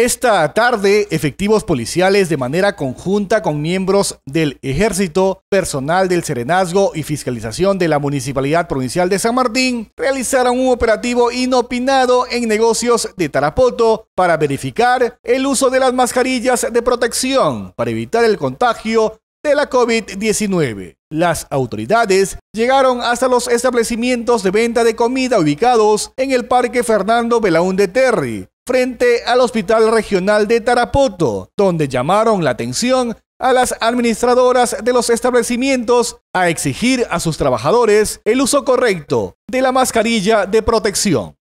Esta tarde, efectivos policiales de manera conjunta con miembros del Ejército, personal del Serenazgo y Fiscalización de la Municipalidad Provincial de San Martín realizaron un operativo inopinado en negocios de Tarapoto para verificar el uso de las mascarillas de protección para evitar el contagio de la COVID-19. Las autoridades llegaron hasta los establecimientos de venta de comida ubicados en el Parque Fernando Belaúnde Terry, frente al Hospital Regional de Tarapoto, donde llamaron la atención a las administradoras de los establecimientos a exigir a sus trabajadores el uso correcto de la mascarilla de protección.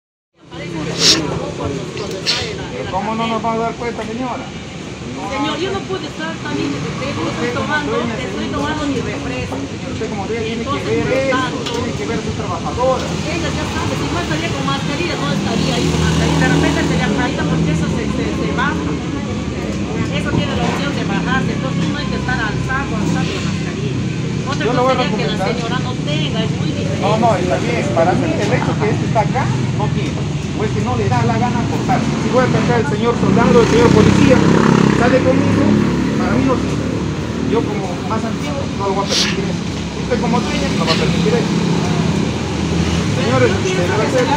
¿Cómo no nos vamos a dar cuenta, señora? Señor, yo no puedo estar también de refresco, estoy tomando, estoy tomando mi refresco. Usted como tiene que ver eso, tiene que ver a sus trabajadoras. Ella ya sabe, si no estaría con mascarilla, no estaría ahí con mascarilla. De repente se le aprieta porque eso se, se, se baja. Eso tiene la opción de bajarse, entonces uno hay que estar alzando, alzando la mascarilla. Otra Yo cosa sería que la señora no tenga, es muy diferente. No, no, está bien. Para mí el hecho que este está acá, no tiene. Pues que no le da la gana cortar. Si voy a pensar el señor soldado, el señor policía, sale conmigo, para mí no tiene. Yo como más antiguo no lo voy a permitir eso. Usted como dueña no va a permitir eso. Señores, se le va a hacer, le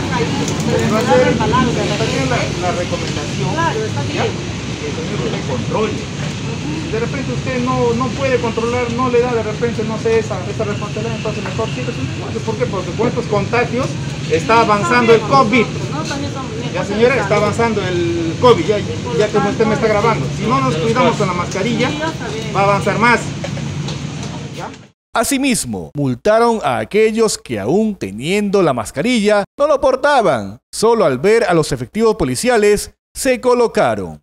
se le le va a ha hacer le la, le- la recomendación. Claro, está bien. Que el señor usted controle. De repente usted no, no puede controlar, no le da de repente, no sé, esa, esa responsabilidad, entonces mejor negocio. ¿Por qué? Porque con estos contagios está avanzando el COVID. Ya señora, está avanzando el COVID, ya, ya que usted me está grabando. Si no nos cuidamos con la mascarilla, Sí, va a avanzar más. Asimismo, multaron a aquellos que aún teniendo la mascarilla no lo portaban. Solo al ver a los efectivos policiales se colocaron.